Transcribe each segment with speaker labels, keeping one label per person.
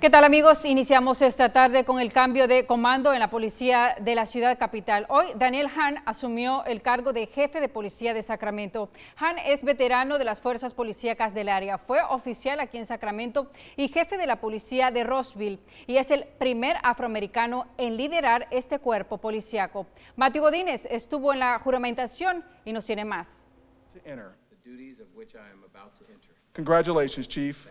Speaker 1: ¿Qué tal amigos? Iniciamos esta tarde con el cambio de comando en la policía de la ciudad capital. Hoy Daniel Hahn asumió el cargo de jefe de policía de Sacramento. Hahn es veterano de las fuerzas policíacas del área, fue oficial aquí en Sacramento y jefe de la policía de Roseville y es el primer afroamericano en liderar este cuerpo policíaco. Matthew Godínez estuvo en la juramentación y nos tiene más.
Speaker 2: Congratulations, Chief.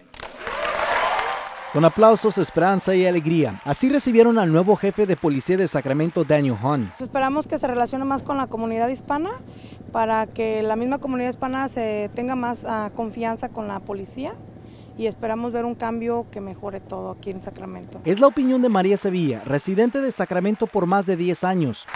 Speaker 3: Con aplausos, esperanza y alegría. Así recibieron al nuevo jefe de policía de Sacramento, Daniel Hahn.
Speaker 4: Esperamos que se relacione más con la comunidad hispana para que la misma comunidad hispana se tenga más uh, confianza con la policía y esperamos ver un cambio que mejore todo aquí en Sacramento.
Speaker 3: Es la opinión de María Sevilla, residente de Sacramento por más de 10 años.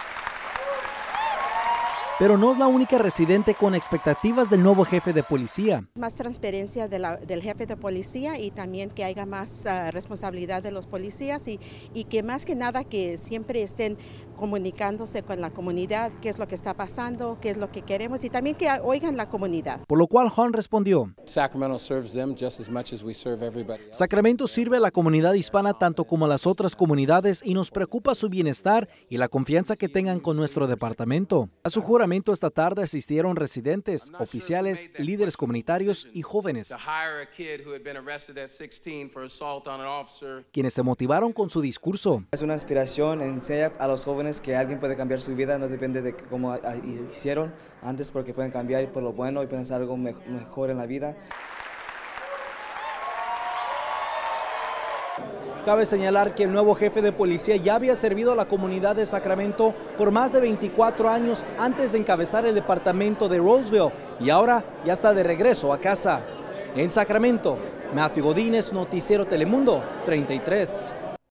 Speaker 3: Pero no es la única residente con expectativas del nuevo jefe de policía.
Speaker 5: Más transparencia de la, del jefe de policía y también que haya más uh, responsabilidad de los policías y, y, que más que nada que siempre estén comunicándose con la comunidad, qué es lo que está pasando, qué es lo que queremos y también que oigan la comunidad.
Speaker 3: Por lo cual Hahn respondió,
Speaker 6: Sacramento, serves them just as much as we serve everybody else.
Speaker 3: Sacramento sirve a la comunidad hispana tanto como a las otras comunidades y nos preocupa su bienestar y la confianza que tengan con nuestro departamento. A su juramento esta tarde asistieron residentes, oficiales, líderes comunitarios y jóvenes, quienes se motivaron con su discurso.
Speaker 7: Es una inspiración, enseña a los jóvenes que alguien puede cambiar su vida, no depende de cómo hicieron antes, porque pueden cambiar por lo bueno y hacer algo mejor en la vida.
Speaker 3: Cabe señalar que el nuevo jefe de policía ya había servido a la comunidad de Sacramento por más de 24 años antes de encabezar el departamento de Roseville y ahora ya está de regreso a casa. En Sacramento, Matthew Godínez, Noticiero Telemundo 33.